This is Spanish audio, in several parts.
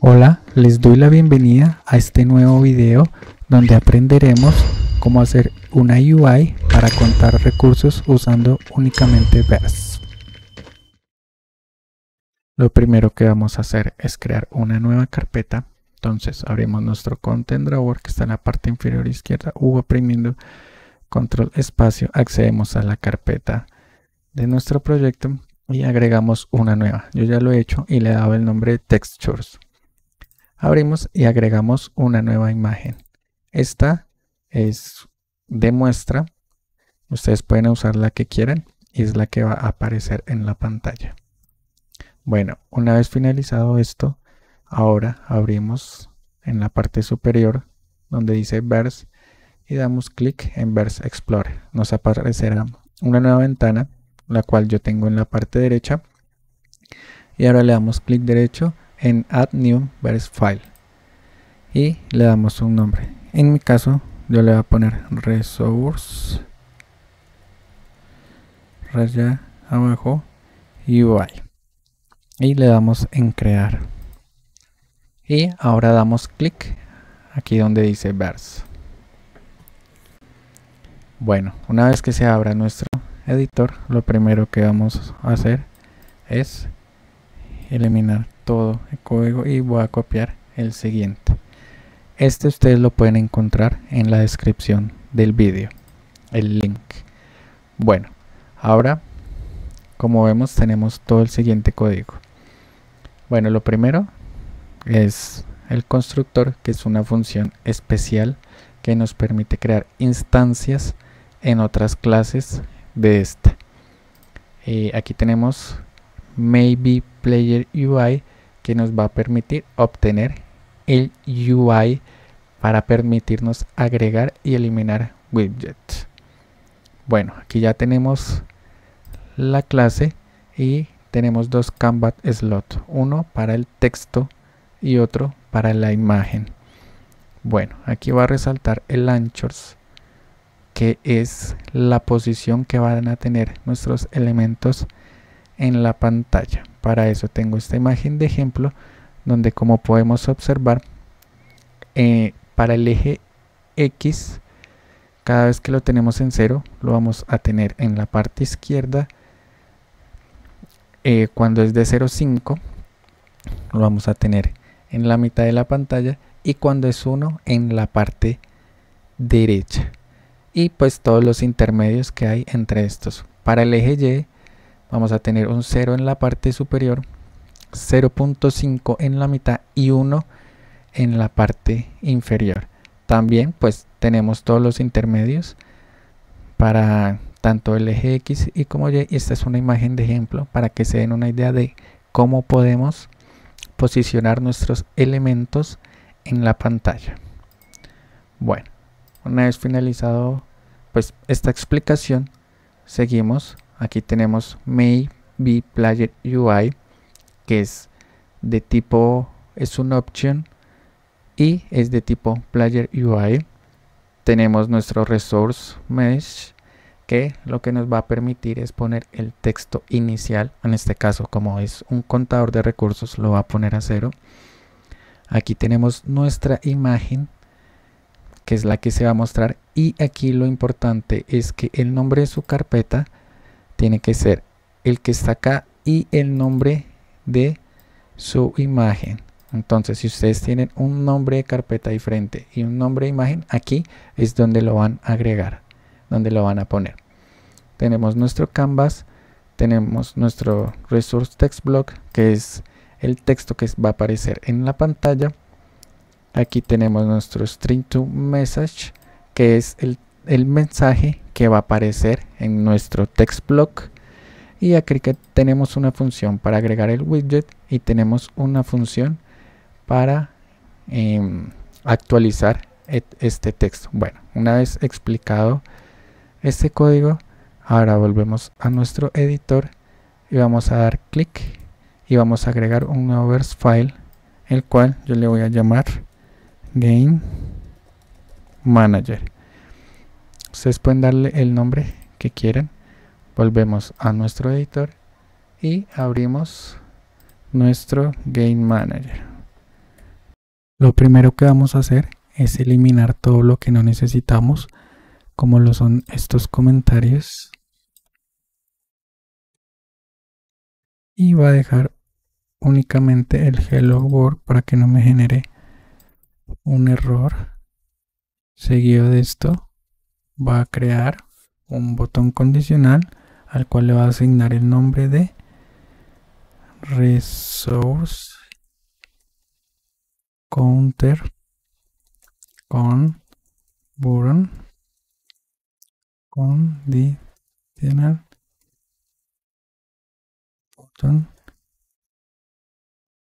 Hola, les doy la bienvenida a este nuevo video donde aprenderemos cómo hacer una UI para contar recursos usando únicamente Verse. Lo primero que vamos a hacer es crear una nueva carpeta. Entonces abrimos nuestro Content Drawer que está en la parte inferior izquierda o oprimiendo control espacio accedemos a la carpeta de nuestro proyecto y agregamos una nueva. Yo ya lo he hecho y le he dado el nombre Textures. Abrimos y agregamos una nueva imagen. Esta es de muestra. Ustedes pueden usar la que quieran y es la que va a aparecer en la pantalla. Bueno, una vez finalizado esto, ahora abrimos en la parte superior donde dice Verse y damos clic en Verse Explorer. Nos aparecerá una nueva ventana la cual yo tengo en la parte derecha. Y ahora le damos clic derecho en Add New Verse File. Y le damos un nombre. En mi caso, yo le voy a poner Resource. Raya abajo UI. Y le damos en crear. Y ahora damos clic aquí donde dice Verse. Bueno, una vez que se abra nuestro editor, lo primero que vamos a hacer es eliminar todo el código y voy a copiar el siguiente. Este ustedes lo pueden encontrar en la descripción del vídeo, el link. Bueno, ahora como vemos tenemos todo el siguiente código. Bueno, lo primero es el constructor, que es una función especial que nos permite crear instancias en otras clases de esta. Eh, aquí tenemos Maybe Player UI que nos va a permitir obtener el UI para permitirnos agregar y eliminar widgets. Bueno, aquí ya tenemos la clase y tenemos dos Canvas slot, uno para el texto y otro para la imagen. Bueno, aquí va a resaltar el anchors que es la posición que van a tener nuestros elementos en la pantalla. Para eso tengo esta imagen de ejemplo donde como podemos observar eh, para el eje X cada vez que lo tenemos en cero lo vamos a tener en la parte izquierda eh, cuando es de 0,5 lo vamos a tener en la mitad de la pantalla y cuando es 1 en la parte derecha y pues todos los intermedios que hay entre estos. Para el eje Y vamos a tener un 0 en la parte superior, 0.5 en la mitad y 1 en la parte inferior. También pues tenemos todos los intermedios para tanto el eje X y como Y. Y esta es una imagen de ejemplo para que se den una idea de cómo podemos posicionar nuestros elementos en la pantalla. Bueno, una vez finalizado pues esta explicación seguimos aquí tenemos may be player UI que es de tipo es una opción y es de tipo player UI tenemos nuestro resource mesh que lo que nos va a permitir es poner el texto inicial. En este caso como es un contador de recursos lo va a poner a cero. Aquí tenemos nuestra imagen que es la que se va a mostrar. Y aquí lo importante es que el nombre de su carpeta tiene que ser el que está acá y el nombre de su imagen. Entonces si ustedes tienen un nombre de carpeta diferente y un nombre de imagen aquí es donde lo van a agregar donde lo van a poner. Tenemos nuestro canvas tenemos nuestro resource text block que es el texto que va a aparecer en la pantalla. Aquí tenemos nuestro string to message que es el, mensaje que va a aparecer en nuestro text block y aquí tenemos una función para agregar el widget y tenemos una función para em, actualizar este texto bueno una vez explicado este código ahora volvemos a nuestro editor y vamos a dar clic y vamos a agregar un nuevo verse file el cual yo le voy a llamar Game Manager. Ustedes pueden darle el nombre que quieran. Volvemos a nuestro editor y abrimos nuestro Game Manager. Lo primero que vamos a hacer es eliminar todo lo que no necesitamos, como lo son estos comentarios. Y va a dejar únicamente el Hello World para que no me genere un error. Seguido de esto, va a crear un botón condicional al cual le va a asignar el nombre de resource counter con button conditional button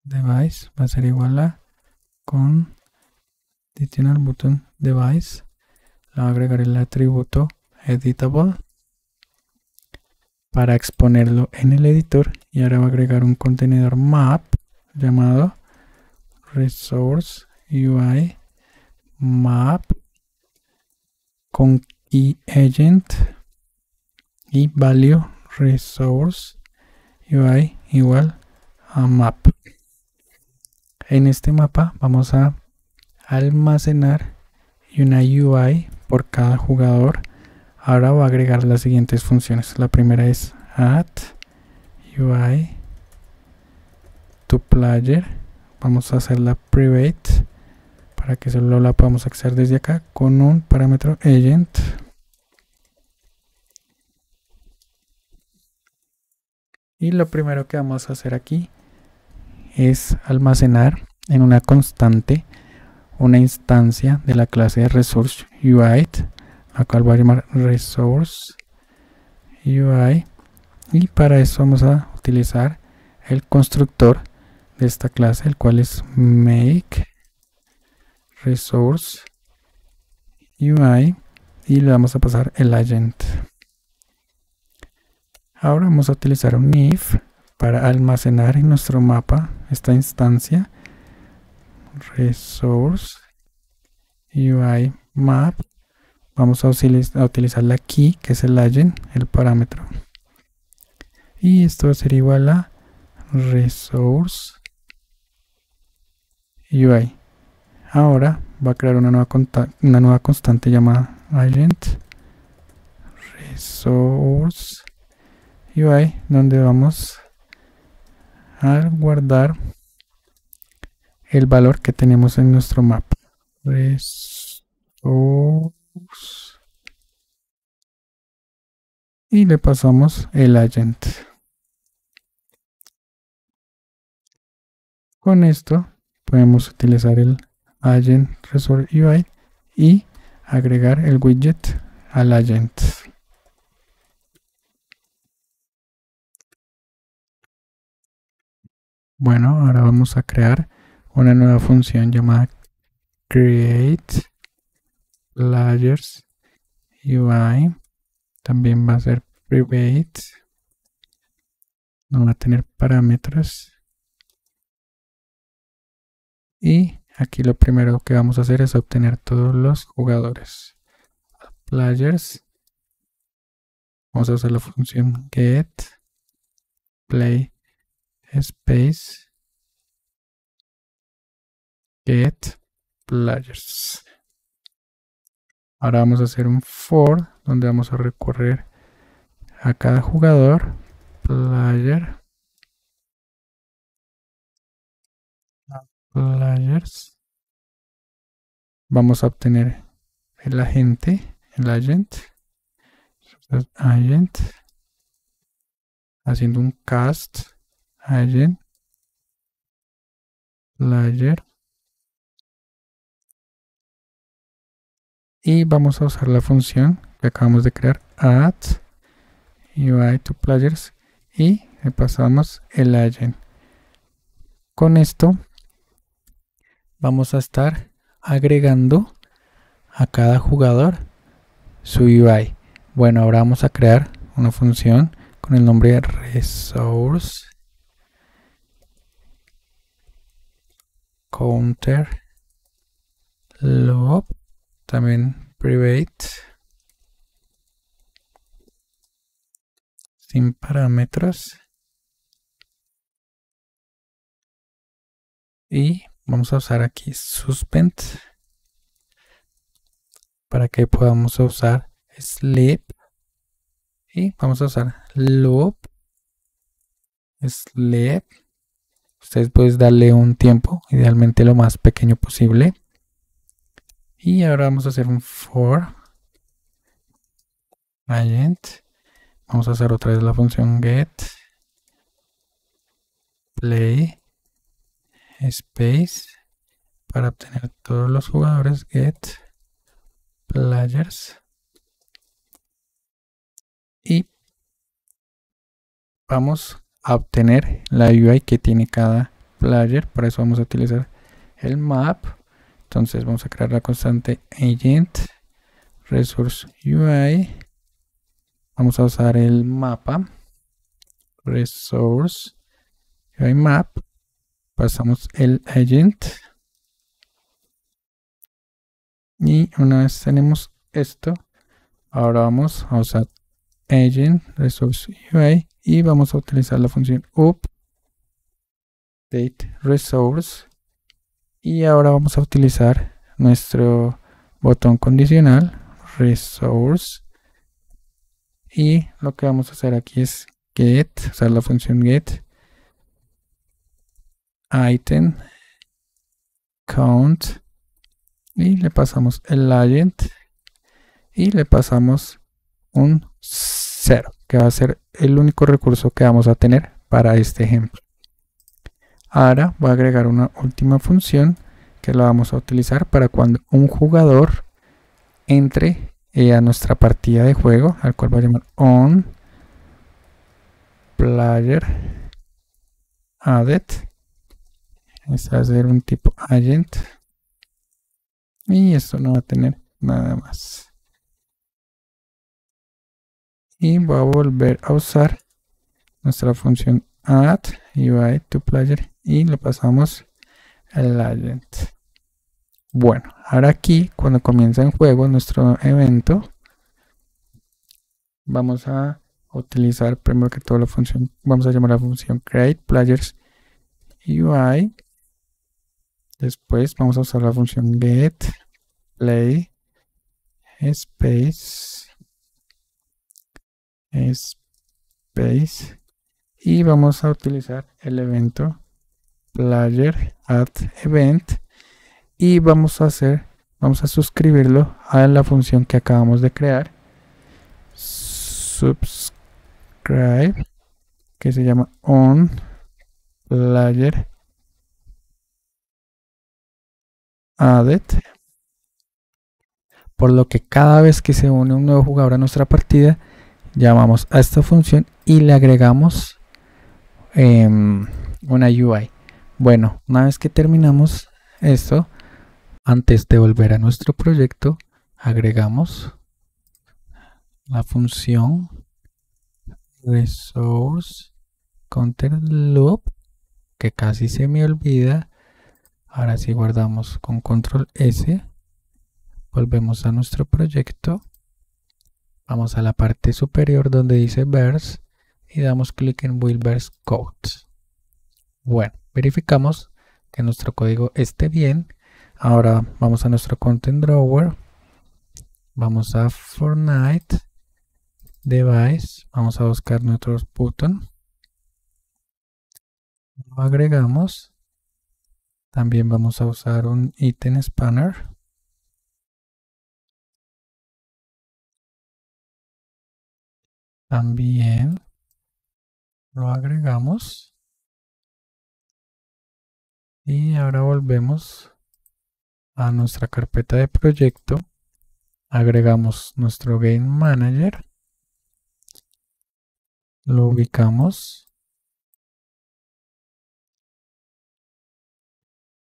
device va a ser igual a con conditional button device le va a agregar el atributo editable para exponerlo en el editor y ahora va a agregar un contenedor map llamado resource UI map con key agent y value resource UI igual a map. En este mapa vamos a almacenar una UI por cada jugador. Ahora va a agregar las siguientes funciones. La primera es add UI to player vamos a hacer la private para que solo la podamos acceder desde acá con un parámetro agent y lo primero que vamos a hacer aquí es almacenar en una constante una instancia de la clase de resource UI la cual va a llamar resource UI y para eso vamos a utilizar el constructor esta clase, el cual es make resource UI y le vamos a pasar el agent. Ahora vamos a utilizar un if para almacenar en nuestro mapa esta instancia resource UI map. Vamos a, utilizar la key que es el agent, el parámetro. Y esto va a ser igual a resource UI. Ahora va a crear una nueva, una nueva constante llamada agent resource UI donde vamos a guardar el valor que tenemos en nuestro mapa. Y le pasamos el agent. Con esto podemos utilizar el agent resource UI y agregar el widget al agent. Bueno, ahora vamos a crear una nueva función llamada create players UI. También va a ser private. No va a tener parámetros. Y aquí lo primero que vamos a hacer es obtener todos los jugadores. Players. Vamos a usar la función get play space get players. Ahora vamos a hacer un for donde vamos a recorrer a cada jugador. Player. Players. Vamos a obtener el agente el agent. Agent. Haciendo un cast. Agent. Player y vamos a usar la función que acabamos de crear add UI to players y le pasamos el agent con esto vamos a estar agregando a cada jugador su UI. Bueno, ahora vamos a crear una función con el nombre resource counter loop también private. Sin parámetros. Y vamos a usar aquí suspend para que podamos usar sleep. Y vamos a usar loop sleep. Ustedes pueden darle un tiempo idealmente lo más pequeño posible y ahora vamos a hacer un for agent vamos a hacer otra vez la función get play space para obtener todos los jugadores get players. Y vamos a obtener la UI que tiene cada player. Para eso vamos a utilizar el map entonces vamos a crear la constante agent resource UI vamos a usar el mapa resource UI map. Pasamos el agent. Y una vez tenemos esto ahora vamos a usar agent resource UI y vamos a utilizar la función update resource y ahora vamos a utilizar nuestro botón condicional resource. Y lo que vamos a hacer aquí es get, usar la función get item count y le pasamos el agent y le pasamos un 0 que va a ser el único recurso que vamos a tener para este ejemplo ahora voy a agregar una última función que la vamos a utilizar para cuando un jugador entre eh, a nuestra partida de juego al cual voy a llamar on player added. Este va a ser un tipo agent. Y esto no va a tener nada más. Y voy a volver a usar nuestra función add UI to player y le pasamos el agent bueno ahora aquí cuando comienza en juego nuestro evento vamos a utilizar primero que todo la función vamos a llamar la función create players UI Después vamos a usar la función get play space space y vamos a utilizar el evento player add event. Y vamos a hacer vamos a suscribirlo a la función que acabamos de crear. Subscribe que se llama on player added. Por lo que cada vez que se une un nuevo jugador a nuestra partida llamamos a esta función y le agregamos em, una UI bueno una vez que terminamos esto antes de volver a nuestro proyecto agregamos la función resource counter loop que casi se me olvida Ahora sí guardamos con control S. Volvemos a nuestro proyecto. Vamos a la parte superior donde dice verse y damos clic en Will Verse Code. Bueno, verificamos que nuestro código esté bien. Ahora vamos a nuestro Content Drawer. Vamos a Fortnite Device. Vamos a buscar nuestros button. Lo agregamos también vamos a usar un item spanner. También lo agregamos. Y ahora volvemos a nuestra carpeta de proyecto. Agregamos nuestro Game Manager. Lo ubicamos.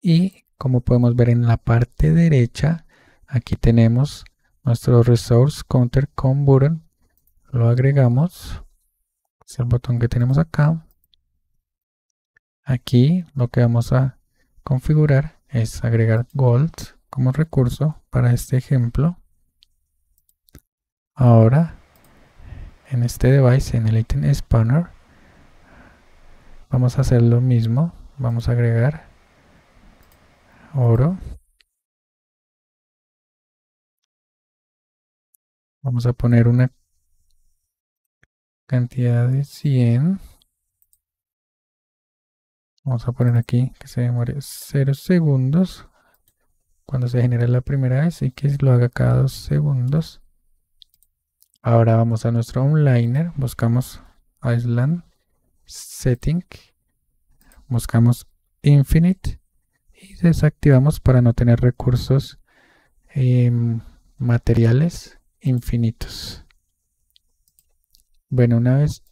y como podemos ver en la parte derecha aquí tenemos nuestro resource counter con button lo agregamos es el botón que tenemos acá aquí lo que vamos a configurar es agregar gold como recurso para este ejemplo ahora en este device en el item spanner vamos a hacer lo mismo vamos a agregar oro. Vamos a poner una cantidad de 100. Vamos a poner aquí que se demore 0 segundos cuando se genera la primera vez y que lo haga cada 2 segundos. Ahora vamos a nuestro onliner, buscamos Island Setting, buscamos Infinite y desactivamos para no tener recursos em, materiales infinitos. Bueno, una vez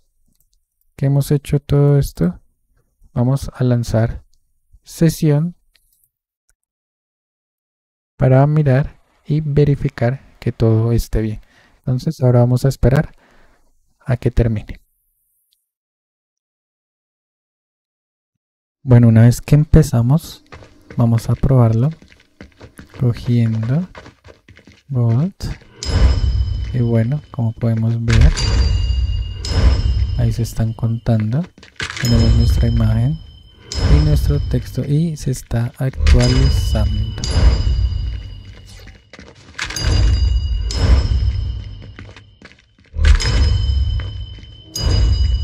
que hemos hecho todo esto, vamos a lanzar sesión para mirar y verificar que todo esté bien. Entonces ahora vamos a esperar a que termine. Bueno, una vez que empezamos, vamos a probarlo cogiendo Bolt. Y bueno, como podemos ver, ahí se están contando. Tenemos nuestra imagen y nuestro texto y se está actualizando.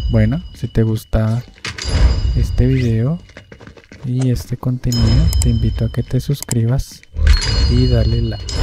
Bueno, si te gusta este video y este contenido, te invito a que te suscribas y dale like.